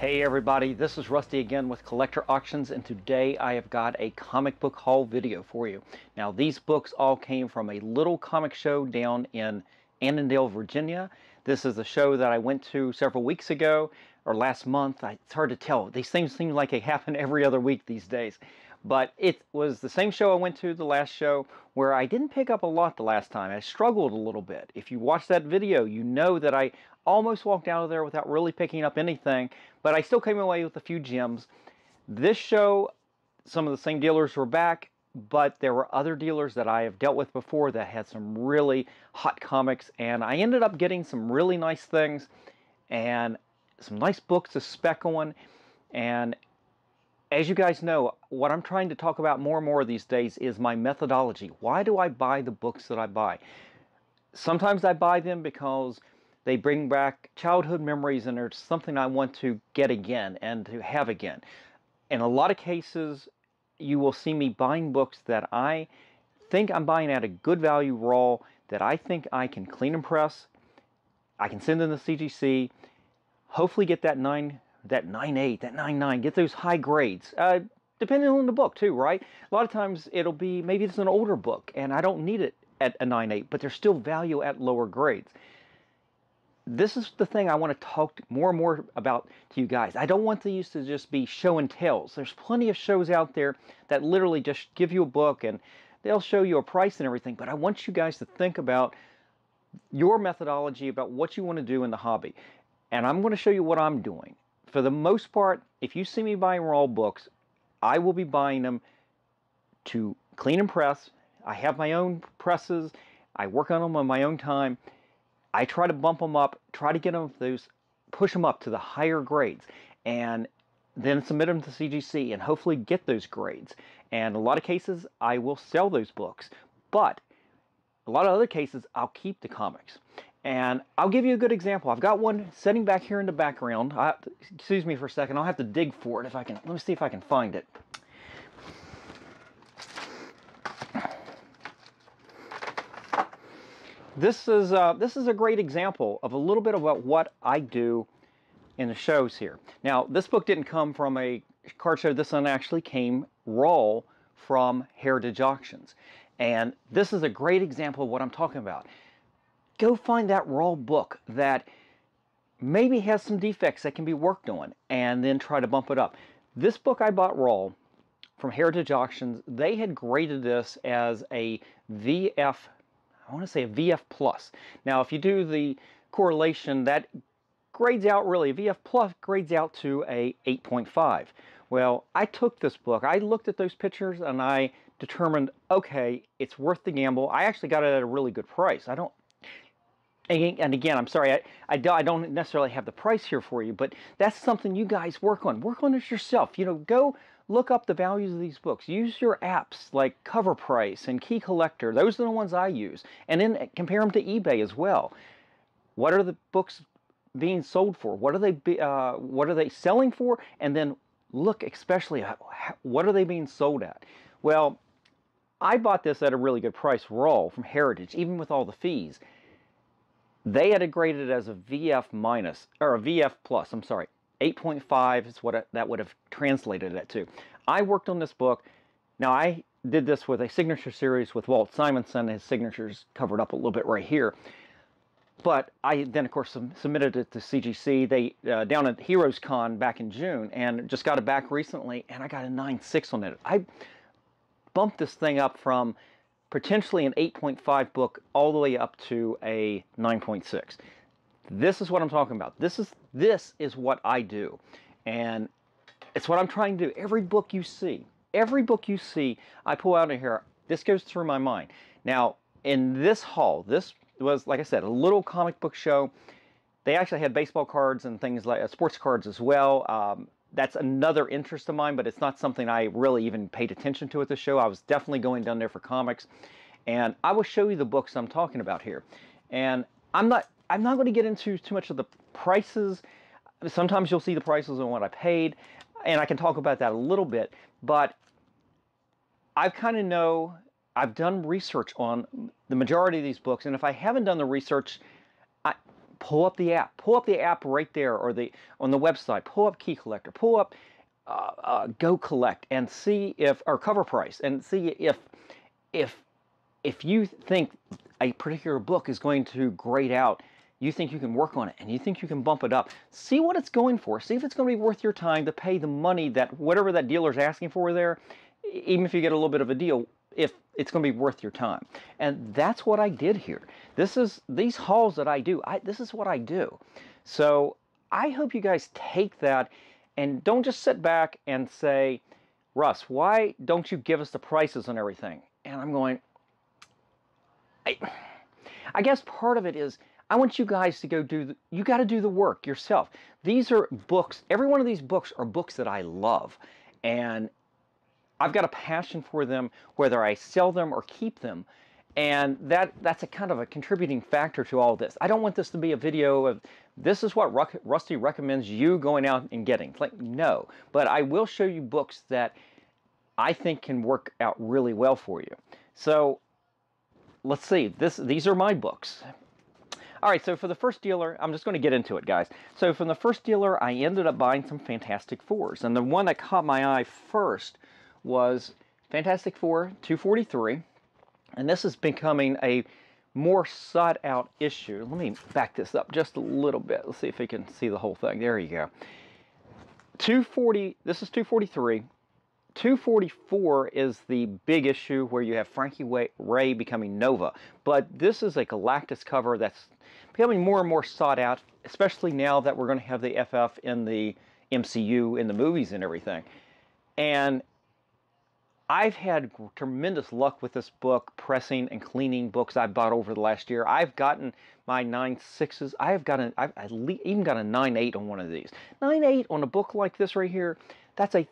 Hey everybody, this is Rusty again with Collector Auctions and today I have got a comic book haul video for you. Now these books all came from a little comic show down in Annandale, Virginia. This is a show that I went to several weeks ago or last month. It's hard to tell. These things seem like they happen every other week these days. But it was the same show I went to the last show where I didn't pick up a lot the last time. I struggled a little bit. If you watch that video, you know that I almost walked out of there without really picking up anything, but I still came away with a few gems. This show, some of the same dealers were back, but there were other dealers that I have dealt with before that had some really hot comics, and I ended up getting some really nice things and some nice books to spec on. And as you guys know, what I'm trying to talk about more and more these days is my methodology. Why do I buy the books that I buy? Sometimes I buy them because they bring back childhood memories and there's something I want to get again and to have again. In a lot of cases, you will see me buying books that I think I'm buying at a good value raw that I think I can clean and press. I can send in the CGC, hopefully get that 9, that 9.8, that 9.9, get those high grades. Uh, depending on the book too, right? A lot of times it'll be, maybe it's an older book and I don't need it at a 9.8, but there's still value at lower grades this is the thing I want to talk more and more about to you guys. I don't want these to just be show and tells. There's plenty of shows out there that literally just give you a book and they'll show you a price and everything, but I want you guys to think about your methodology about what you want to do in the hobby. And I'm going to show you what I'm doing. For the most part, if you see me buying raw books, I will be buying them to clean and press. I have my own presses. I work on them on my own time I try to bump them up, try to get them those, push them up to the higher grades, and then submit them to CGC and hopefully get those grades. And a lot of cases, I will sell those books, but a lot of other cases, I'll keep the comics. And I'll give you a good example. I've got one sitting back here in the background. I, excuse me for a second. I'll have to dig for it if I can. Let me see if I can find it. This is uh, this is a great example of a little bit about what I do in the shows here. Now, this book didn't come from a card show. This one actually came raw from Heritage Auctions. And this is a great example of what I'm talking about. Go find that raw book that maybe has some defects that can be worked on and then try to bump it up. This book I bought raw from Heritage Auctions, they had graded this as a VF I want to say a VF plus. Now, if you do the correlation, that grades out really, VF plus grades out to a 8.5. Well, I took this book, I looked at those pictures and I determined, okay, it's worth the gamble. I actually got it at a really good price. I don't, and again, I'm sorry, I, I, don't necessarily have the price here for you, but that's something you guys work on. Work on it yourself. You know, go look up the values of these books. Use your apps like CovrPrice and Key Collector. Those are the ones I use. And then compare them to eBay as well. What are the books being sold for? What are they be, uh, what are they selling for? And then look especially at what are they being sold at? Well, I bought this at a really good price raw from Heritage, even with all the fees. They had it graded as a VF minus, or a VF plus, I'm sorry. 8.5 is what it, that would have translated it to. I worked on this book. Now, I did this with a signature series with Walt Simonson. His signature's covered up a little bit right here. But I then, of course, submitted it to CGC. They uh, down at Heroes Con back in June, and just got it back recently, and I got a 9.6 on it. I bumped this thing up from potentially an 8.5 book all the way up to a 9.6. This is what I'm talking about. This is this is what I do. And it's what I'm trying to do. Every book you see, every book you see, I pull out of here. This goes through my mind. Now, in this hall, this was, like I said, a little comic book show. They actually had baseball cards and things like uh, sports cards as well. Um, that's another interest of mine, but it's not something I really even paid attention to at the show. I was definitely going down there for comics. And I will show you the books I'm talking about here. And I'm not I'm not going to get into too much of the prices. Sometimes you'll see the prices on what I paid, and I can talk about that a little bit. But I kind of know I've done research on the majority of these books, and if I haven't done the research, I, pull up the app. Pull up the app right there or the on the website. Pull up Key Collector. Pull up uh, uh, Go Collect and see if or CovrPrice and see if if if you think a particular book is going to grade out, you think you can work on it and you think you can bump it up. See what it's going for. See if it's going to be worth your time to pay the money that whatever that dealer's asking for there, even if you get a little bit of a deal, if it's going to be worth your time. And that's what I did here. This is these hauls that I do. I, this is what I do. So I hope you guys take that and don't just sit back and say, Russ, why don't you give us the prices on everything? And I'm going, I, I guess part of it is I want you guys to go do the, you got to do the work yourself. These are books, every one of these books are books that I love. And I've got a passion for them, whether I sell them or keep them. And that that's a kind of a contributing factor to all this. I don't want this to be a video of this is what Rusty recommends you going out and getting. It's Like, no, but I will show you books that I think can work out really well for you. So let's see. This these are my books. All right, so for the first dealer, I'm just going to get into it, guys. So from the first dealer, I ended up buying some Fantastic Fours. And the one that caught my eye first was Fantastic Four 243. And this is becoming a more sought out issue. Let me back this up just a little bit. Let's see if we can see the whole thing. There you go. 240, this is 243. 244 is the big issue where you have Frankie Raye becoming Nova. But this is a Galactus cover that's becoming more and more sought out, especially now that we're going to have the FF in the MCU, in the movies and everything. And I've had tremendous luck with this book, pressing and cleaning books I've bought over the last year. I've gotten my nine sixes. I have gotten, I've even got a nine eight on one of these. Nine eight on a book like this right here. That's a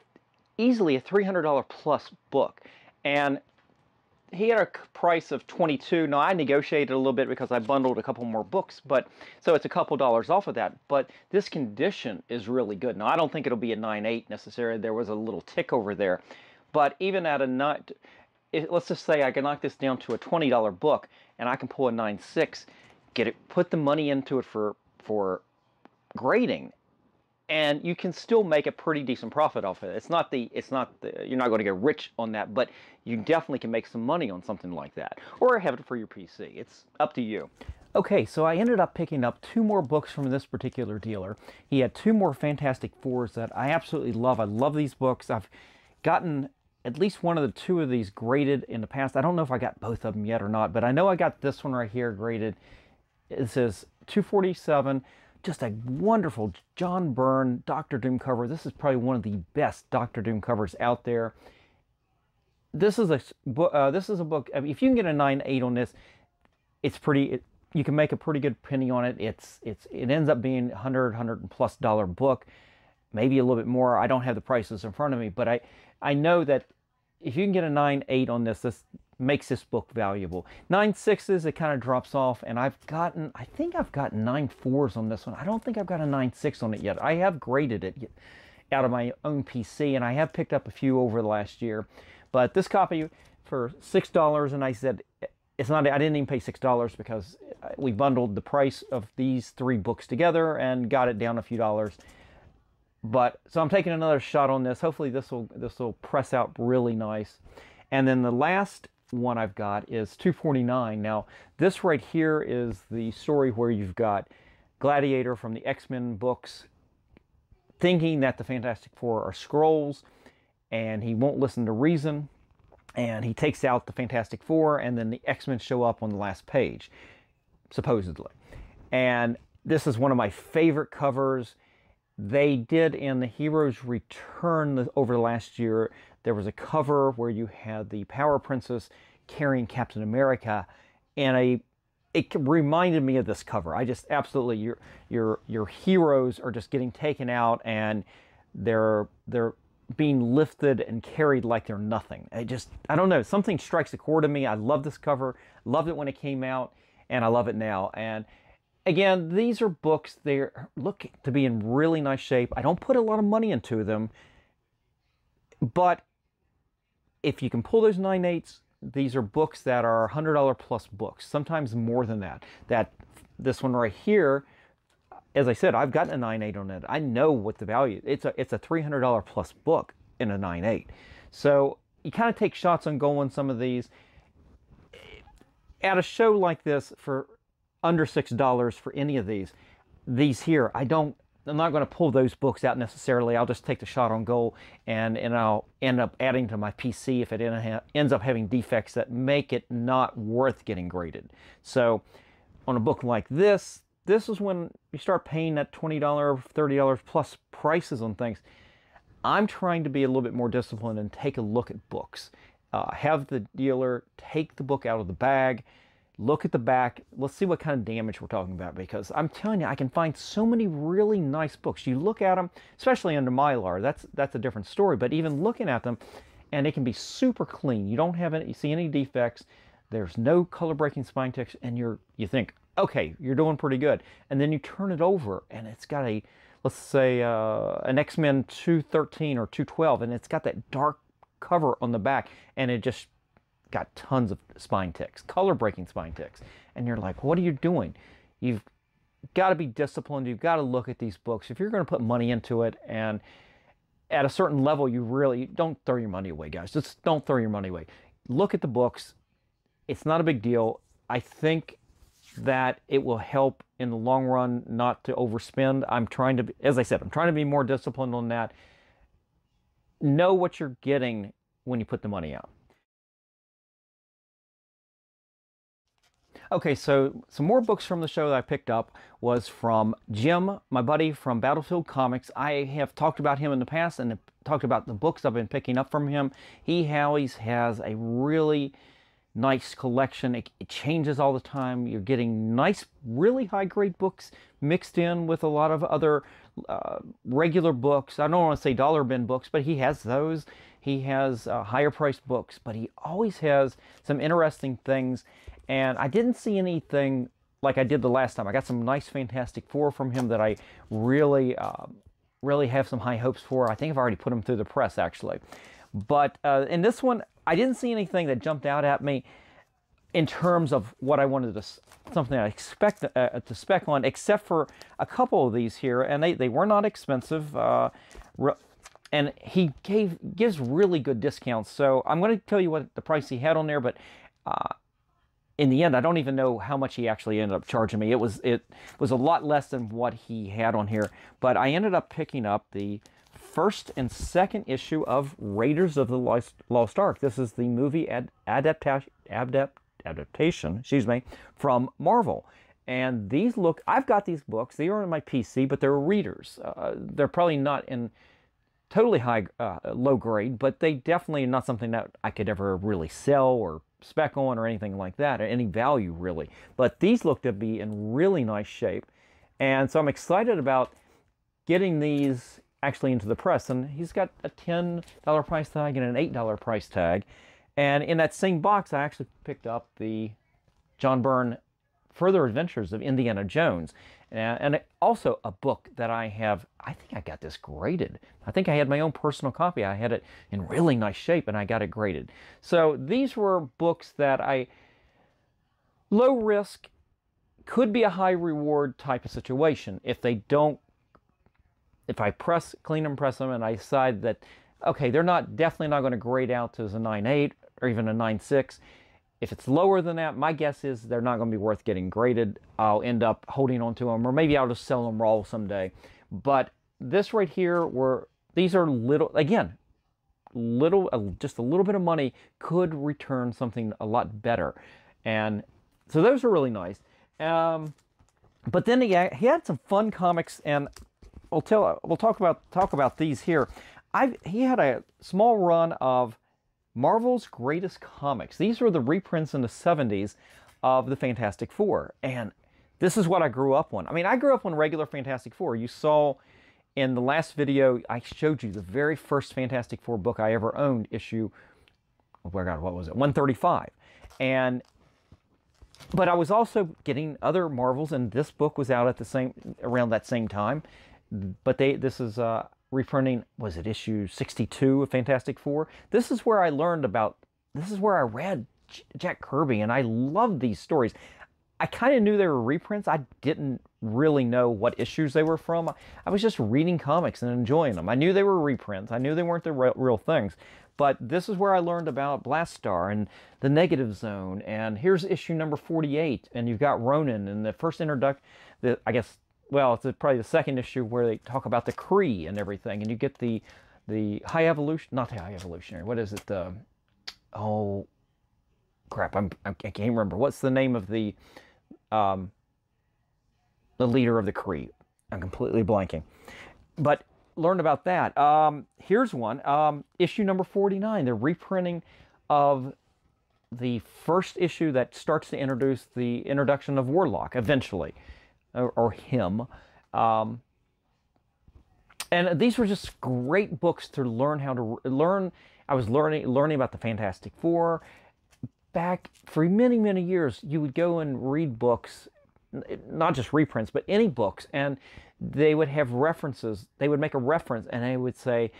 easily a three hundred dollar plus book, and he had a price of 22 now i negotiated a little bit because i bundled a couple more books but so it's a couple dollars off of that. But this condition is really good. Now i don't think it'll be a 9.8 necessarily. There was a little tick over there. But even at a nut, let's just say I can knock this down to a $20 book and I can pull a 9.6, get it, put the money into it for, for grading and you can still make a pretty decent profit off of it. It's not the, it's not the, you're not going to get rich on that, but you definitely can make some money on something like that, or have it for your PC. It's up to you. Okay, so I ended up picking up two more books from this particular dealer. He had two more Fantastic Fours that I absolutely love. I love these books. I've gotten at least one of the two of these graded in the past. I don't know if I got both of them yet or not, but I know I got this one right here graded. It says 247. Just a wonderful John Byrne Doctor Doom cover. This is probably one of the best Doctor Doom covers out there. This is a uh, this is a book. I mean, if you can get a nine eight on this, it's pretty. It, you can make a pretty good penny on it. It's it's it ends up being 100 100 plus dollar book, maybe a little bit more. I don't have the prices in front of me, but I I know that if you can get a nine eight on this, this makes this book valuable. 9.6s, it kind of drops off, and I've gotten, I think I've gotten 9.4s on this one. I don't think I've got a nine six on it yet. I have graded it out of my own PC, and I have picked up a few over the last year. But this copy for $6, and I said, eh, it's not, I didn't even pay $6 because uh, we bundled the price of these three books together and got it down a few dollars. But so I'm taking another shot on this. Hopefully this will this will press out really nice. And then the last one I've got is 249. Now this right here is the story where you've got Gladiator from the X-Men books thinking that the Fantastic Four are Skrulls and he won't listen to reason and he takes out the Fantastic Four and then the X-Men show up on the last page supposedly. And this is one of my favorite covers they did in the Heroes Return over the last year. There was a cover where you had the Power Princess carrying Captain America, and a it reminded me of this cover. I just absolutely your your your heroes are just getting taken out and they're they're being lifted and carried like they're nothing. I just I don't know something strikes a chord in me. I love this cover. Loved it when it came out, and I love it now. And Again, these are books, they look to be in really nice shape. I don't put a lot of money into them, but if you can pull those 9 eighths, these are books that are $100 plus books, sometimes more than that. That this one right here as I said, I've gotten a 9.8 on it. I know what the value. It's a it's a $300 plus book in a 9.8. So you kind of take shots on going some of these. At a show like this for under six dollars for any of these, these here, I don't. I'm not going to pull those books out necessarily. I'll just take the shot on goal and, and I'll end up adding to my PC if it ends up having defects that make it not worth getting graded. So on a book like this, this is when you start paying that $20, $30 plus prices on things. I'm trying to be a little bit more disciplined and take a look at books. Uh, have the dealer take the book out of the bag, look at the back. Let's see what kind of damage we're talking about because I'm telling you, I can find so many really nice books. You look at them, especially under Mylar, that's that's a different story. But even looking at them, and it can be super clean. You don't have any, you see any defects. There's no color breaking spine ticks, and you're you think, okay, you're doing pretty good. And then you turn it over, and it's got a let's say uh, an X-Men 213 or 212, and it's got that dark cover on the back, and it just got tons of spine ticks, color breaking spine ticks. And you're like, what are you doing? You've got to be disciplined. You've got to look at these books. If you're going to put money into it and at a certain level, you really don't throw your money away, guys. Just don't throw your money away. Look at the books. It's not a big deal. I think that it will help in the long run not to overspend. I'm trying to, as I said, I'm trying to be more disciplined on that. Know what you're getting when you put the money out. Okay, so some more books from the show that I picked up was from Jim, my buddy from Battlefield Comics. I have talked about him in the past and talked about the books I've been picking up from him. He always has a really nice collection. It, it, changes all the time. You're getting nice, really high grade books mixed in with a lot of other uh, regular books. I don't want to say dollar bin books, but he has those. He has uh, higher priced books, but he always has some interesting things. And I didn't see anything like I did the last time. I got some nice Fantastic Four from him that I really, uh, really have some high hopes for. I think I've already put them through the press actually. But uh, in this one, I didn't see anything that jumped out at me in terms of what I wanted to something I expect uh, to spec on, except for a couple of these here, and they, they were not expensive. Uh, and he gave gives really good discounts. So I'm going to tell you what the price he had on there, but uh, in the end, I don't even know how much he actually ended up charging me. It was it was a lot less than what he had on here, but I ended up picking up the first and second issue of Raiders of the Lost, Lost Ark. This is the movie ad, adaptation adapt, adaptation, excuse me, from Marvel. And these look, I've got these books. They are on my PC, but they're readers. Uh, they're probably not in totally high, uh, low grade, but they definitely are not something that I could ever really sell or spec on or anything like that, or any value really. But these look to be in really nice shape. And so I'm excited about getting these actually into the press. And he's got a $10 price tag and an $8 price tag. And in that same box, I actually picked up the John Byrne Further Adventures of Indiana Jones. Uh, and also a book that I have, I think I got this graded. I think I had my own personal copy. I had it in really nice shape and I got it graded. So these were books that I, low risk, could be a high reward type of situation if they don't, if I press, clean and press them and I decide that, okay, they're not, definitely not going to grade out as a 9.8 or even a 9.6 if it's lower than that, my guess is they're not going to be worth getting graded. I'll end up holding on to them, or maybe I'll just sell them raw someday. But this right here, where these are little, again, little, uh, just a little bit of money could return something a lot better. And so those are really nice. Um, but then he, he had some fun comics, and we'll tell we'll talk about talk about these here. I he had a small run of Marvel's Greatest Comics. These were the reprints in the 70s of the Fantastic Four. And this is what I grew up on. I mean, I grew up on regular Fantastic Four. You saw in the last video, I showed you the very first Fantastic Four book I ever owned, issue, oh my God, what was it? 135. And but I was also getting other Marvels, and this book was out at the same around that same time. But they this is uh, reprinting, was it issue 62 of Fantastic Four? This is where I learned about, this is where I read Jack Kirby, and I loved these stories. I kind of knew they were reprints. I didn't really know what issues they were from. I was just reading comics and enjoying them. I knew they were reprints. I knew they weren't the real, real things. But this is where I learned about Blastar and the Negative Zone. And here's issue number 48. And you've got Ronan and the first introduction, I guess, well, it's probably the second issue where they talk about the Kree and everything. And you get the the high evolution, not the high evolutionary. What is it? The oh crap! I'm I can't remember. What's the name of the um, the leader of the Kree? I'm completely blanking. But learn about that. Um, here's one. Um, issue number 49. The reprinting of the first issue that starts to introduce the introduction of Warlock eventually, or, or him. Um, and these were just great books to learn how to learn. I was learning learning about the Fantastic Four. Back for many many years, you would go and read books, not just reprints, but any books, and they would have references. They would make a reference, and they would say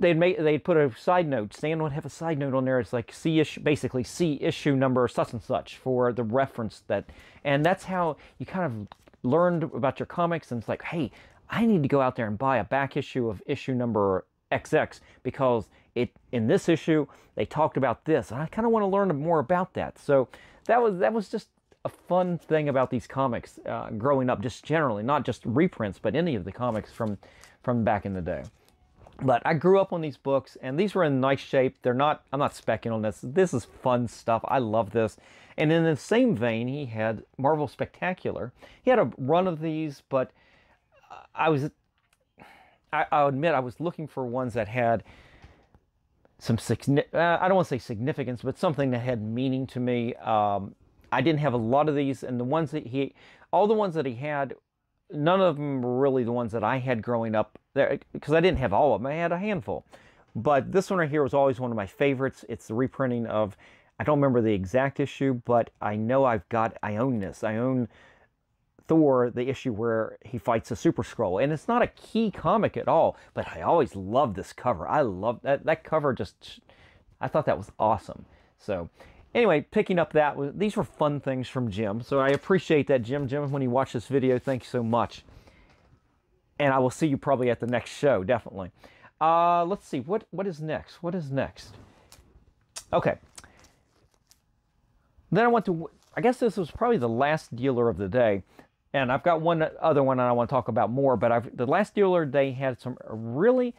they'd make they'd put a side note. Stan would have a side note on there. It's like see issue, basically see issue number such and such for the reference that, and that's how you kind of learned about your comics. And it's like, hey, I need to go out there and buy a back issue of issue number XX because it in this issue they talked about this, and I kind of want to learn more about that. So that was that was just a fun thing about these comics uh, growing up, just generally, not just reprints, but any of the comics from from back in the day. But I grew up on these books, and these were in nice shape. They're not. I'm not specking on this. This is fun stuff. I love this. And in the same vein, he had Marvel Spectacular. He had a run of these, but I was, I, will admit, I was looking for ones that had some, uh, I don't want to say significance, but something that had meaning to me. Um, I didn't have a lot of these, and the ones that he, all the ones that he had, none of them were really the ones that I had growing up there, eh, because I didn't have all of them. I had a handful. But this one right here was always one of my favorites. It's the reprinting of, I don't remember the exact issue, but I know I've got, I own this. I own Thor, the issue where he fights a Super Skrull. And it's not a key comic at all, but I always love this cover. I love that. That cover just, I thought that was awesome. So, anyway, picking up that, these were fun things from Jim. So I appreciate that, Jim. Jim, when you watch this video, thank you so much. And I will see you probably at the next show, definitely. Uh, let's see, what what is next? What is next? Okay. Then I went to, I guess this was probably the last dealer of the day. And I've got one other one that I want to talk about more, but I've, the last dealer, they had some really,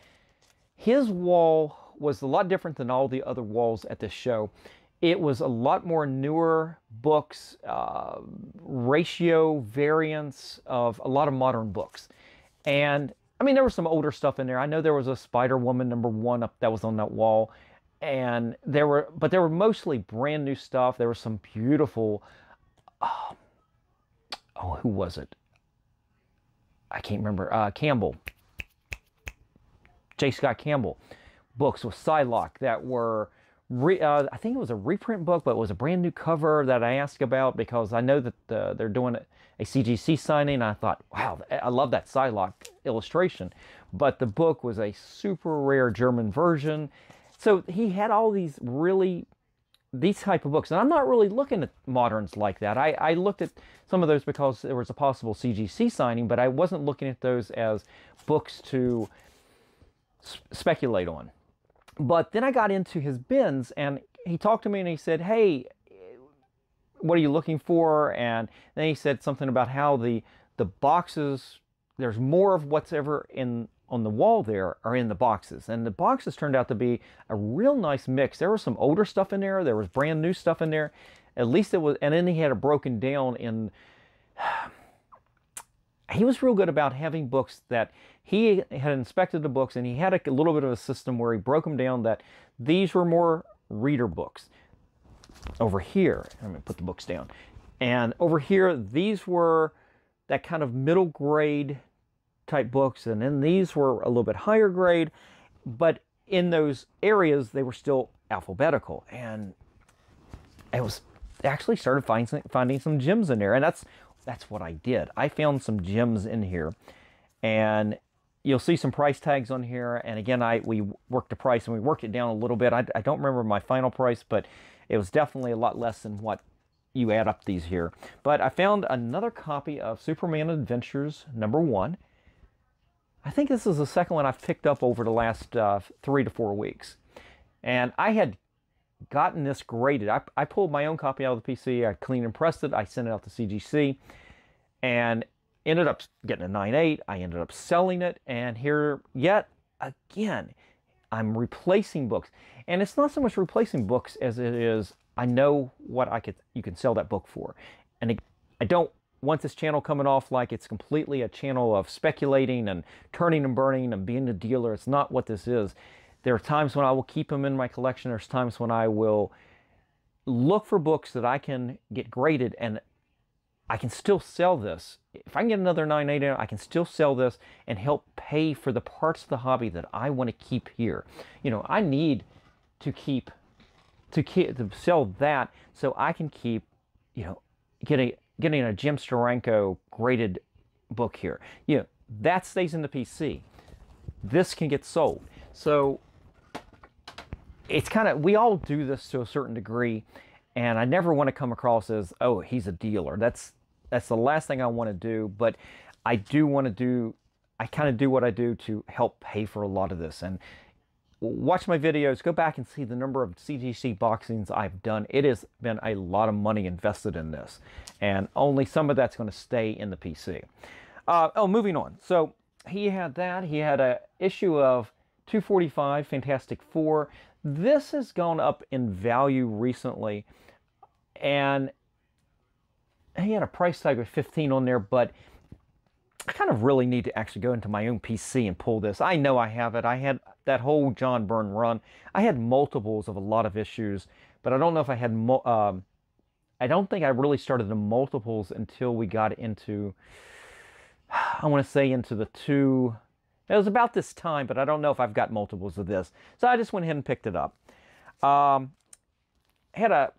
his wall was a lot different than all the other walls at this show. It was a lot more newer books, uh, ratio variants of a lot of modern books. And I mean, there was some older stuff in there. I know there was a Spider Woman number one up that was on that wall. And there were, but there were mostly brand new stuff. There was some beautiful, oh, oh, who was it? I can't remember. Uh, Campbell. J. Scott Campbell books with Psylocke that were, re, uh, I think it was a reprint book, but it was a brand new cover that I asked about because I know that uh, they're doing a CGC signing. I thought, wow, I love that Psylocke illustration. But the book was a super rare German version. So he had all these really these type of books, and I'm not really looking at moderns like that. I, I looked at some of those because there was a possible CGC signing, but I wasn't looking at those as books to speculate on. But then I got into his bins, and he talked to me and he said, "Hey, what are you looking for?" And then he said something about how the the boxes there's more of what's ever in on the wall there are in the boxes. And the boxes turned out to be a real nice mix. There was some older stuff in there. There was brand new stuff in there. At least it was, and then he had it broken down in, he was real good about having books that he had inspected the books and he had a, little bit of a system where he broke them down that these were more reader books. Over here, I'm going to put the books down. And over here, these were that kind of middle grade type books, and then these were a little bit higher grade, but in those areas they were still alphabetical, and I was actually started finding some, finding some gems in there, and that's that's what I did. I found some gems in here, and you'll see some price tags on here. And again, I we worked the price and we worked it down a little bit. I, I don't remember my final price, but it was definitely a lot less than what you add up these here. But I found another copy of Superman Adventures number one. I think this is the second one I've picked up over the last uh, three to four weeks. And I had gotten this graded. I, I pulled my own copy out of the PC. I cleaned and pressed it. I sent it out to CGC and ended up getting a 9.8. I ended up selling it. And here, yet again, I'm replacing books. And it's not so much replacing books as it is I know what I could you can sell that book for. And it, I don't want this channel coming off like it's completely a channel of speculating and turning and burning and being a dealer. It's not what this is. There are times when I will keep them in my collection. There's times when I will look for books that I can get graded and I can still sell this. If I can get another 980, I can still sell this and help pay for the parts of the hobby that I want to keep here. You know, I need to keep to keep to sell that so I can keep, you know, getting getting a Jim Steranko graded book here. You know, that stays in the PC. This can get sold. So it's kind of we all do this to a certain degree and I never want to come across as oh he's a dealer. That's that's the last thing I want to do, but I do want to do I kind of do what I do to help pay for a lot of this and watch my videos, go back and see the number of CGC boxings I've done. It has been a lot of money invested in this, and only some of that's going to stay in the PC. Uh, oh, moving on. So he had that. He had a issue of 245 Fantastic Four. This has gone up in value recently, and he had a price tag of 15 on there, but I kind of really need to actually go into my own PC and pull this. I know I have it. I had that whole John Byrne run. I had multiples of a lot of issues, but I don't know if I had. Um, I don't think I really started the multiples until we got into. I want to say into the two. It was about this time, but I don't know if I've got multiples of this. So I just went ahead and picked it up. Um, had a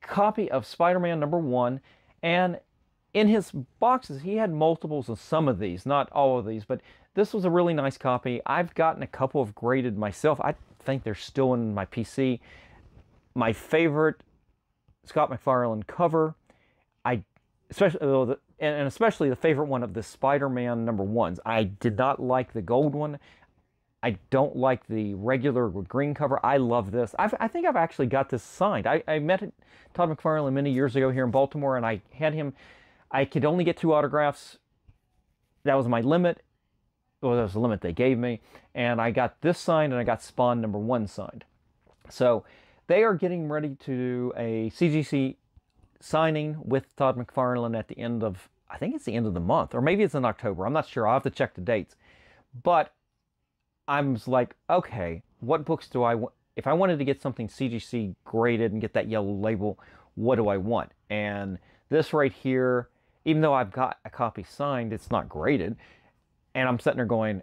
copy of Spider-Man number one, and in his boxes, he had multiples of some of these, not all of these, but this was a really nice copy. I've gotten a couple of graded myself. I think they're still in my PC. My favorite Scott McFarlane cover, I especially and especially the favorite one of the Spider-Man number ones. I did not like the gold one. I don't like the regular green cover. I love this. I've, i think I've actually got this signed. I, I met Todd McFarlane many years ago here in Baltimore, and I had him I could only get two autographs. That was my limit. Well, that was the limit they gave me. And I got this signed and I got Spawn number one signed. So they are getting ready to do a CGC signing with Todd McFarlane at the end of, I think it's the end of the month, or maybe it's in October. I'm not sure. I'll have to check the dates. But I'm like, okay, what books do I want? If I wanted to get something CGC graded and get that yellow label, what do I want? And this right here even though I've got a copy signed, it's not graded. And I'm sitting there going,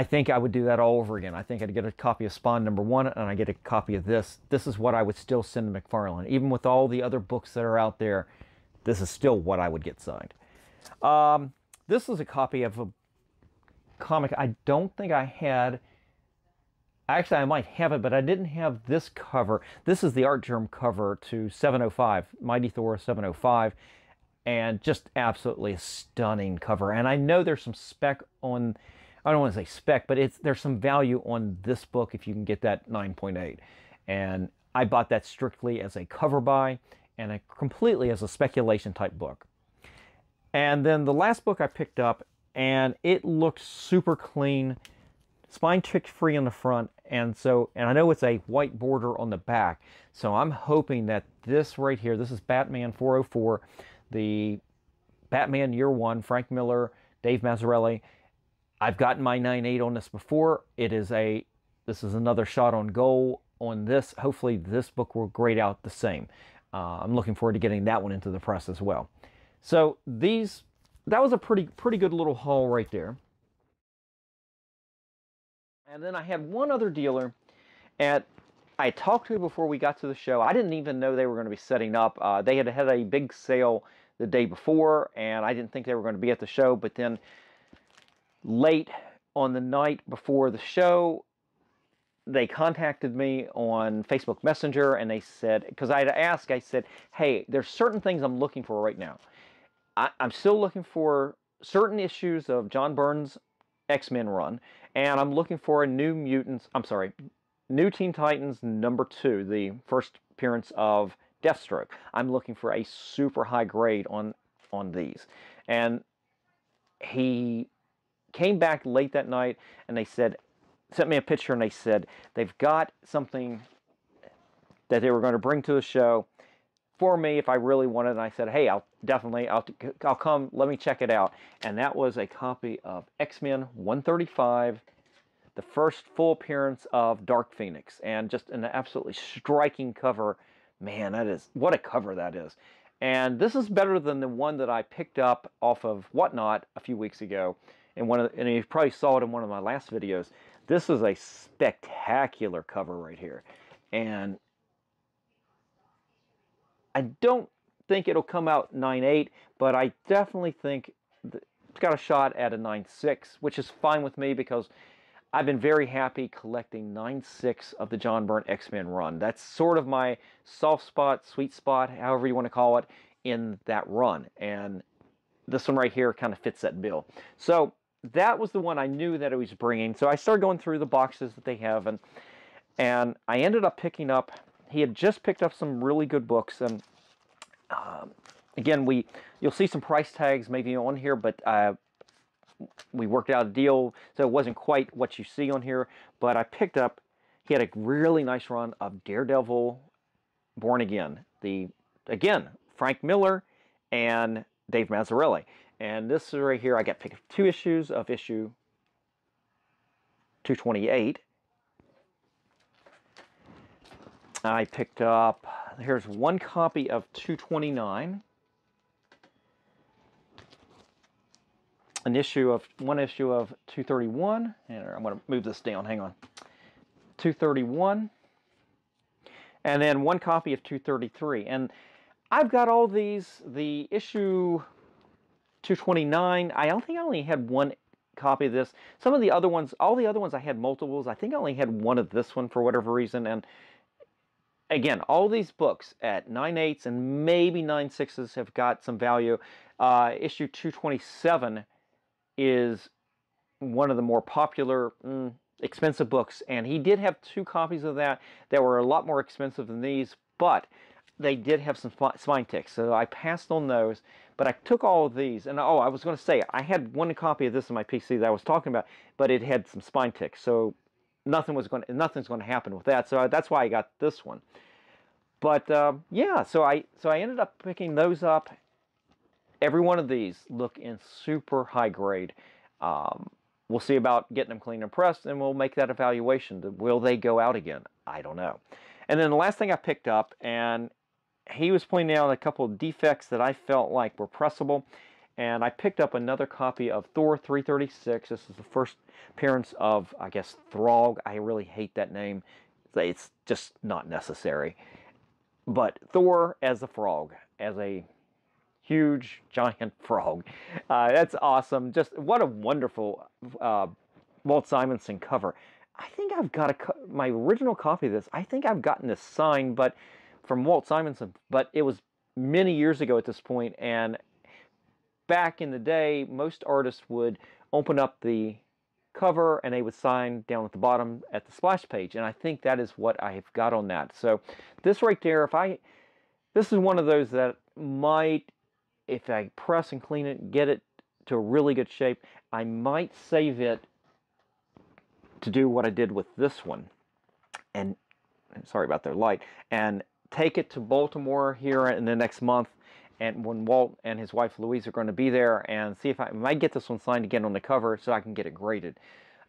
I think I would do that all over again. I think I'd get a copy of Spawn number one and I get a copy of this. This is what I would still send to McFarlane. Even with all the other books that are out there, this is still what I would get signed. Um, this is a copy of a comic I don't think I had. Actually, I might have it, but I didn't have this cover. This is the Artgerm cover to 705, Mighty Thor 705 and just absolutely a stunning cover. And I know there's some spec on, I don't want to say spec, but it's there's some value on this book if you can get that 9.8. And I bought that strictly as a cover buy and a, completely as a speculation type book. And then the last book I picked up, and it looked super clean, spine tick free on the front, and so and I know it's a white border on the back. So I'm hoping that this right here, this is Batman 404 the Batman Year One, Frank Miller, Dave Mazzarelli. I've gotten my 9.8 on this before. It is a, this is another shot on goal on this. Hopefully this book will grade out the same. Uh, I'm looking forward to getting that one into the press as well. So these, that was a pretty, pretty good little haul right there. And then I had one other dealer at I talked to before we got to the show. I didn't even know they were going to be setting up. Uh, they had had a big sale the day before, and I didn't think they were going to be at the show. But then late on the night before the show, they contacted me on Facebook Messenger and they said, because I had asked, I said, hey, there's certain things I'm looking for right now. I, I'm still looking for certain issues of John Byrne's X Men run, and I'm looking for a New Mutants, I'm sorry, New Teen Titans number two, the first appearance of Deathstroke. I'm looking for a super high grade on on these. And he came back late that night and they said, sent me a picture and they said they've got something that they were going to bring to the show for me if I really wanted. And I said, hey, I'll definitely, I'll, I'll come, let me check it out. And that was a copy of X-Men 135, the first full appearance of Dark Phoenix. And just an absolutely striking cover. Man, that is, what a cover that is. And this is better than the one that I picked up off of Whatnot a few weeks ago. And one of, and you probably saw it in one of my last videos. This is a spectacular cover right here. And I don't think it'll come out 9.8, but I definitely think it's got a shot at a 9.6, which is fine with me because I've been very happy collecting 9.6 of the John Byrne X-Men run. That's sort of my soft spot, sweet spot, however you want to call it, in that run. And this one right here kind of fits that bill. So that was the one I knew that it was bringing. So I started going through the boxes that they have, and and I ended up picking up. He had just picked up some really good books, and um, again, we you'll see some price tags maybe on here, but uh, we worked out a deal, so it wasn't quite what you see on here. But I picked up. He had a really nice run of Daredevil, Born Again. The again Frank Miller and Dave Mazzucchelli. And this is right here, I got picked two issues of issue 228. I picked up, here's one copy of 229. An issue of, one issue of 231. And I'm going to move this down, hang on. 231. And then one copy of 233. And I've got all these, the issue 229. I don't think I only had one copy of this. Some of the other ones, all the other ones I had multiples. I think I only had one of this one for whatever reason. And again, all these books at 9 eighths and maybe 9 sixes have got some value. Uh, issue 227 is one of the more popular, mm, expensive books. And he did have two copies of that that were a lot more expensive than these, but they did have some spine ticks. So I passed on those. But I took all of these, and oh, I was going to say, I had one copy of this in my PC that I was talking about, but it had some spine ticks, so nothing was going, to, nothing's going to happen with that. So that's why I got this one. But uh, yeah, so I so I ended up picking those up. Every one of these look in super high grade. Um, we'll see about getting them clean and pressed, and we'll make that evaluation. Will they go out again? I don't know. And then the last thing I picked up, and he was pointing out a couple of defects that I felt like were pressable. And I picked up another copy of Thor 336. This is the first appearance of, I guess, Throg. I really hate that name. It's just not necessary. But Thor as a frog, as a huge, giant frog. Uh, that's awesome. Just what a wonderful uh, Walt Simonson cover. I think I've got a my original copy of this. I think I've gotten this signed, but from Walt Simonson, but it was many years ago at this point, and back in the day, most artists would open up the cover and they would sign down at the bottom at the splash page, and I think that is what I've got on that. So this right there, if I, this is one of those that might, if I press and clean it, get it to a really good shape, I might save it to do what I did with this one. And sorry about their light. And take it to Baltimore here in the next month and when Walt and his wife Louise are going to be there and see if I might get this one signed again on the cover so I can get it graded.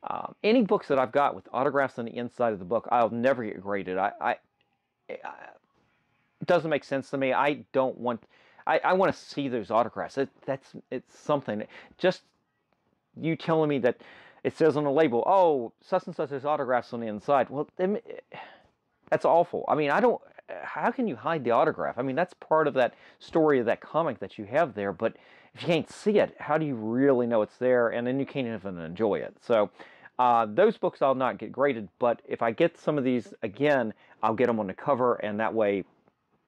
Um, any books that I've got with autographs on the inside of the book, I'll never get graded. I, I, I it doesn't make sense to me. I don't want. I, I want to see those autographs. It, that's it's something. Just you telling me that it says on the label, oh, such and such has autographs on the inside. Well, that's awful. I mean, I don't how can you hide the autograph? I mean, that's part of that story of that comic that you have there, but if you can't see it, how do you really know it's there? And then you can't even enjoy it. So Uh, those books I'll not get graded, but if I get some of these again, I'll get them on the cover, and that way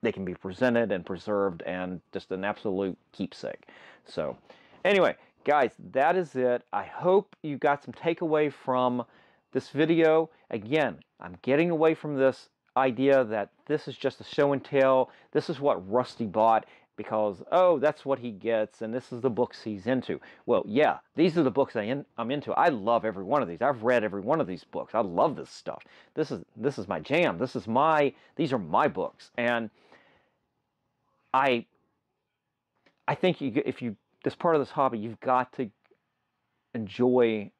they can be presented and preserved and just an absolute keepsake. So, anyway, guys, that is it. I hope you got some takeaway from this video. Again, I'm getting away from this idea that this is just a show and tell. This is what Rusty bought because, oh, that's what he gets and this is the books he's into. Well, yeah, these are the books I I'm into. I love every one of these. I've read every one of these books. I love this stuff. This is this is my jam. This is my these are my books. And I I think you if you this part of this hobby, you've got to enjoy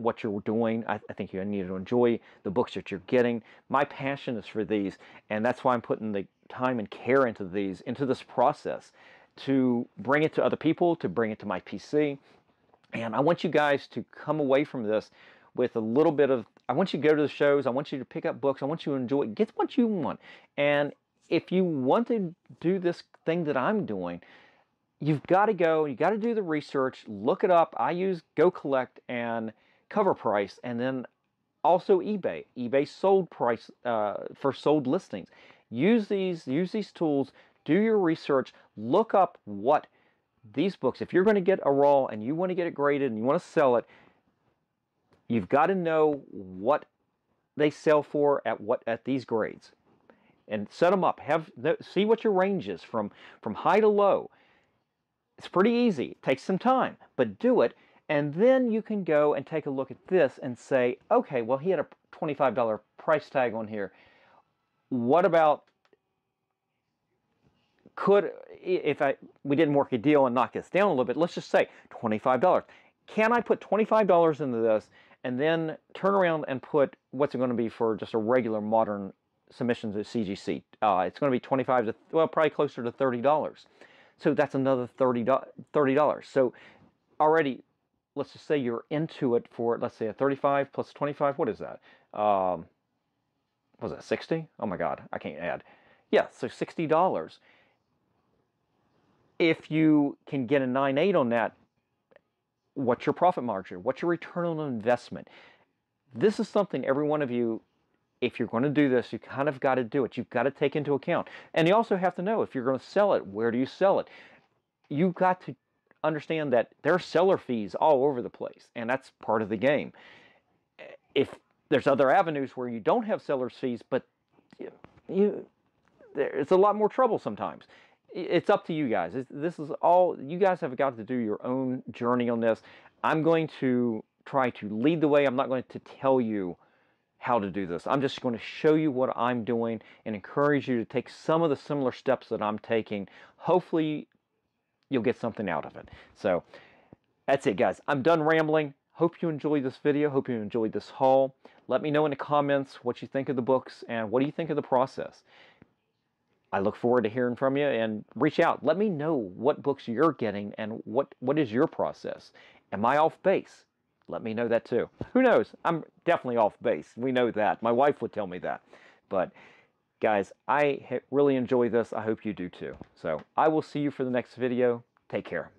what you're doing. I, I, think you need to enjoy the books that you're getting. My passion is for these, and that's why I'm putting the time and care into these, into this process to bring it to other people, to bring it to my PC. And I want you guys to come away from this with a little bit of, I want you to go to the shows, I want you to pick up books, I want you to enjoy get what you want. And if you want to do this thing that I'm doing, you've got to go, you got to do the research, look it up. I use GoCollect and CovrPrice, and then also eBay. eBay sold price uh, for sold listings. Use these, use these tools, do your research, look up what these books, if you're going to get a raw and you want to get it graded and you want to sell it, you've got to know what they sell for at what at these grades and set them up have see what your range is from from high to low it's pretty easy it takes some time but do it and then you can go and take a look at this and say okay well he had a $25 price tag on here what about could if I we didn't work a deal and knock this down a little bit, let's just say $25. Can I put $25 into this and then turn around and put what's it going to be for just a regular modern submission at CGC? Uh, it's going to be 25 to well, probably closer to $30. So that's another $30 $30. So already let's just say you're into it for let's say a 35 plus 25 what is that? Um, was that 60 oh my god i can't add. Yeah so $60 if you can get a 9.8 on that what's your profit margin? What's your return on investment? This is something every one of you if you're going to do this you kind of got to do it. You've got to take into account. And you also have to know if you're going to sell it where do you sell it? You've got to understand that there are seller fees all over the place and that's part of the game if there's other avenues where you don't have seller's fees, but you, you it's a lot more trouble sometimes. It's up to you guys. It's, this is all you guys have got to do your own journey on this. I'm going to try to lead the way. I'm not going to tell you how to do this. I'm just going to show you what I'm doing and encourage you to take some of the similar steps that I'm taking. Hopefully, you'll get something out of it. So, that's it, guys. I'm done rambling. Hope you enjoyed this video. Hope you enjoyed this haul. Let me know in the comments what you think of the books and what do you think of the process. I look forward to hearing from you and reach out. Let me know what books you're getting and what, what is your process. Am I off base? Let me know that too. Who knows? I'm definitely off base. We know that. My wife would tell me that. But guys, I really enjoy this. I hope you do too. So I will see you for the next video. Take care.